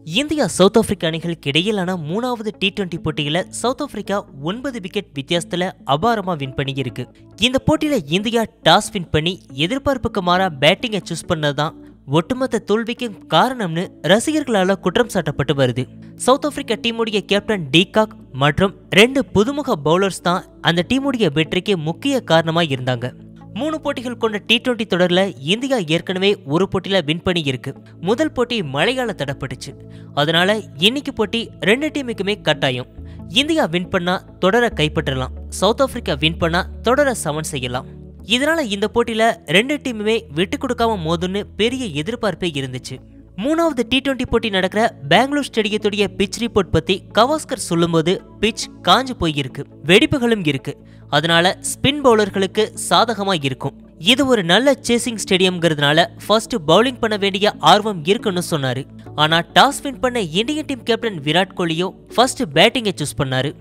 India south Africa அணிகளுக்கு இடையிலான மூணாவது டி டுவெண்டி போட்டியில சவுத் ஆப்பிரிக்கா ஒன்பது விக்கெட் வித்தியாசத்துல அபாரமா வின் பண்ணியிருக்கு. இந்த போட்டியில இந்தியா டாஸ் வின் பண்ணி எதிர்பார்ப்புக்கு மாறா பேட்டிங்கை சூஸ் பண்ணதுதான் ஒட்டுமொத்த தோல்விக்கும் காரணம்னு ரசிகர்களால குற்றம் சாட்டப்பட்டு வருது. சவுத் ஆப்பிரிக்கா டீமுடைய கேப்டன் டீகாக் மற்றும் ரெண்டு புதுமுக பவுலர்ஸ் தான் அந்த டீமுடைய வெற்றிக்கு முக்கிய காரணமாக இருந்தாங்க. மூணு போட்டிகள் கொண்ட டி டுவெண்டி தொடரில் இந்தியா ஏற்கனவே ஒரு போட்டியில் வின் பண்ணி இருக்கு முதல் போட்டி மழையால தடப்பட்டுச்சு. அதனால இன்னைக்கு போட்டி ரெண்டு டீமுக்குமே கட்டாயம். இந்தியா வின் பண்ணா தொடர கைப்பற்றலாம். சவுத் ஆப்பிரிக்கா வின் பண்ணா தொடர சமன் செய்யலாம். இதனால இந்த போட்டியில ரெண்டு டீமுமே விட்டு கொடுக்காம மோதுன்னு பெரிய எதிர்பார்ப்பே இருந்துச்சு. மூணாவது டி டுவெண்டி போட்டி நடக்கிற பெங்களூர் ஸ்டேடியத்துடைய பிச் ரிப்போர்ட் பத்தி கவாஸ்கர் சொல்லும்போது பிச் காஞ்சு போயிருக்கு. வெடிப்புகளும் இருக்கு. அதனால ஸ்பின் பவுலர்களுக்கு சாதகமா இருக்கும். இது ஒரு நல்ல சேசிங் ஸ்டேடியம்ங்கிறதுனால ஃபர்ஸ்ட் பவுலிங் பண்ண வேண்டிய ஆர்வம் இருக்குன்னு சொன்னாரு. ஆனா டாஸ் வின் பண்ண இந்தியன் டீம் கேப்டன் விராட் கோலியோ ஃபர்ஸ்ட் பேட்டிங்கை சூஸ் பண்ணாரு.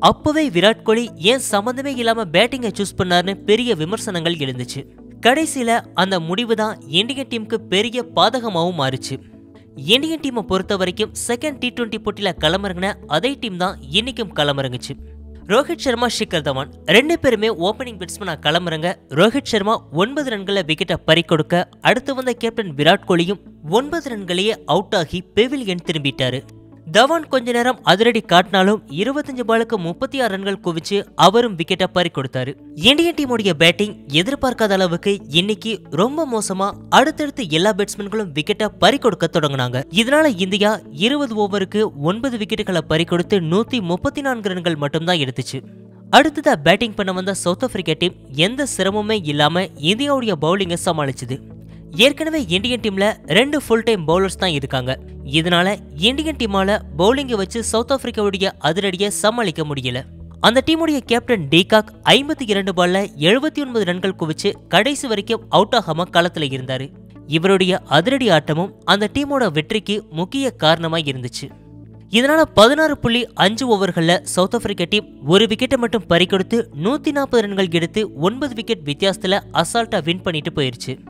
அப்போவே விராட் கோலி ஏன் சம்மந்தமே இல்லாம பேட்டிங்கை சூஸ் பண்ணாருன்னு பெரிய விமர்சனங்கள் எழுந்துச்சு. கடைசியில் அந்த முடிவு தான் இந்தியன் டீமுக்கு பெரிய பாதகமாகவும் மாறுச்சு. இந்தியன் டீமை பொறுத்த வரைக்கும் செகண்ட் டி டுவெண்ட்டி போட்டியில் களமிறங்கின அதே டீம் தான் இன்னைக்கும் களமிறங்குச்சு. ரோஹித் சர்மா ஷிகர் தவான் ரெண்டு பேருமே ஓப்பனிங் பேட்ஸ்மேனா களமிறங்க ரோஹித் சர்மா ஒன்பது ரன்களை விக்கெட்டை பறிக்கொடுக்க அடுத்து வந்த கேப்டன் விராட் கோலியும் ஒன்பது ரன்களையே அவுட் ஆகி பெவிலியன் திரும்பிட்டாரு. தவான் கொஞ்ச நேரம் அதிரடி காட்டினாலும் இருபத்தஞ்சு பாலுக்கு முப்பத்தி ஆறு ரன்கள் குவிச்சு அவரும் விக்கெட்டை பறி கொடுத்தாரு இந்தியன் டீமுடைய பேட்டிங் எதிர்பார்க்காத அளவுக்கு இன்னைக்கு ரொம்ப மோசமா அடுத்தடுத்து எல்லா பேட்ஸ்மேன்களும் விக்கெட்டை பறி கொடுக்க தொடங்கினாங்க. இதனால இந்தியா இருபது ஓவருக்கு ஒன்பது விக்கெட்டுகளை பறி கொடுத்து நூத்தி முப்பத்தி நான்கு ரன்கள் மட்டும்தான் எடுத்துச்சு. அடுத்ததா பேட்டிங் பண்ண வந்த சவுத் ஆப்பிரிக்கா டீம் எந்த சிரமமே இல்லாம இந்தியாவுடைய பவுலிங்கை சமாளிச்சது. ஏற்கனவே இந்தியன் டீம்ல ரெண்டு ஃபுல் டைம் பவுலர்ஸ் தான் இருக்காங்க. இதனால இந்தியன் டீமால பவுலிங்கை வச்சு சவுத் ஆப்பிரிக்காவுடைய அதிரடியை சமாளிக்க முடியல. அந்த டீமுடைய கேப்டன் டீகாக் ஐம்பத்தி இரண்டு பால்ல எழுபத்தி ஒன்பது ரன்கள் குவிச்சு கடைசி வரைக்கும் அவுட் ஆகாம களத்துல இருந்தாரு. இவருடைய அதிரடி ஆட்டமும் அந்த டீமோட வெற்றிக்கு முக்கிய காரணமாக இருந்துச்சு. இதனால பதினாறு புள்ளி அஞ்சு ஓவர்களில் சவுத் ஆப்பிரிக்கா டீம் ஒரு விக்கெட்டை மட்டும் பறிக்கொடுத்து நூத்தி நாற்பது ரன்கள் எடுத்து ஒன்பது விக்கெட் வித்தியாசத்துல அசால்ட்டா வின் பண்ணிட்டு போயிருச்சு.